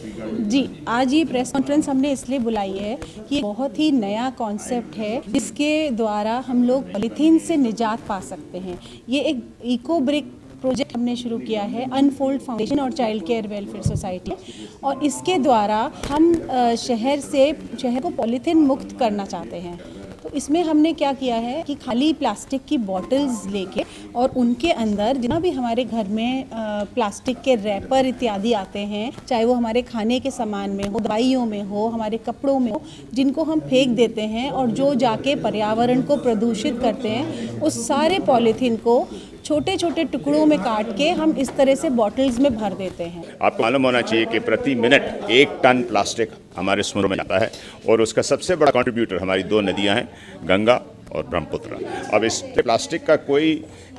जी, आज ये press conference हमने इसलिए बुलाई है कि बहुत ही नया कॉन्सेप्ट है जिसके द्वारा हम लोग पॉलीथीन से निजात पा सकते हैं। ये एक इको ब्रिक प्रोजेक्ट हमने शुरू किया है अनफोल्ड फाउंडेशन और चाइल्ड केयर वेलफेयर सोसाइटी और इसके द्वारा हम शहर से, शहर को पॉलीथीन मुक्त करना चाहते हैं। इसमें हमने क्या किया है कि खाली प्लास्टिक की बॉटल्स लेके और उनके अंदर जितना भी हमारे घर में प्लास्टिक के रैपर इत्यादि आते हैं, चाहे वो हमारे खाने के सामान में हो, दवाइयों में हो, हमारे कपड़ों में हो, जिनको हम फेंक देते हैं और जो जाके पर्यावरण को प्रदूषित करते हैं, उस सारे पॉलीथीन को छोटे छोटे टुकड़ों में काट के हम इस तरह से बॉटल्स में भर देते हैं। आपको मालूम होना चाहिए कि प्रति मिनट एक टन प्लास्टिक हमारे समुद्र में जाता है और उसका सबसे बड़ा कॉन्ट्रीब्यूटर हमारी दो नदियाँ हैं, गंगा और ब्रह्मपुत्र। अब इस प्लास्टिक का कोई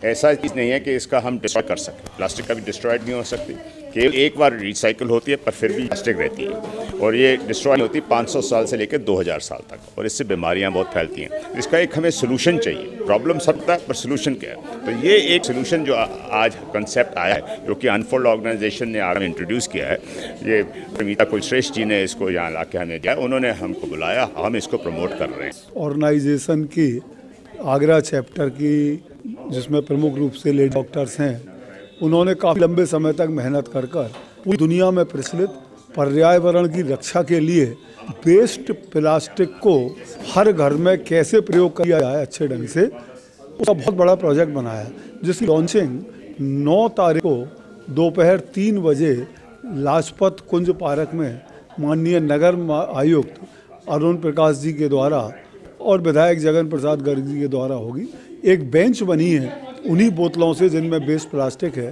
ऐसा चीज़ नहीं है कि इसका हम डिस्ट्रॉय कर सकें। प्लास्टिक कभी डिस्ट्रॉयड नहीं हो सकती। केवल एक बार रिसाइकिल होती है, पर फिर भी प्लास्टिक रहती है। और ये डिस्ट्रॉय होती 500 साल से लेकर 2000 साल तक। और इससे बीमारियाँ बहुत फैलती हैं। इसका एक हमें सोल्यूशन चाहिए। प्रॉब्लम सबका पर सोल्यूशन क्या है? तो ये एक सोल्यूशन जो आज कंसेप्ट आया है, जो कि अनफोल्ड ऑर्गेनाइजेशन ने आज इंट्रोड्यूस किया है। ये प्रमिता कुलश्रेष्ठ जी ने इसको यहाँ ला हमें दिया। उन्होंने हमको बुलाया, हम इसको प्रमोट कर रहे हैं। ऑर्गेनाइजेशन की आगरा चैप्टर की, जिसमें प्रमुख रूप से लेडी डॉक्टर्स हैं उन्होंने काफ़ी लंबे समय तक मेहनत कर कर पूरी दुनिया में प्रचलित पर्यावरण की रक्षा के लिए वेस्ट प्लास्टिक को हर घर में कैसे प्रयोग किया जाए अच्छे ढंग से, उसका बहुत बड़ा प्रोजेक्ट बनाया जिसकी लॉन्चिंग 9 तारीख को दोपहर तीन बजे लाजपत कुंज पार्क में माननीय नगर आयुक्त अरुण प्रकाश जी के द्वारा और विधायक जगन प्रसाद गर्ग जी के द्वारा होगी। एक बेंच बनी है, उन्हीं बोतलों से जिनमें बेस्ट प्लास्टिक है